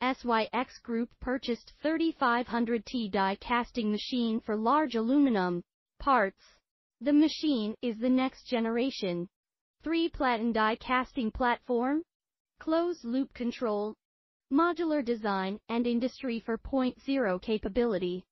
SYX Group purchased 3500T die casting machine for large aluminum parts. The machine is the next generation 3 platen die casting platform, closed loop control, modular design and industry 4.0 capability.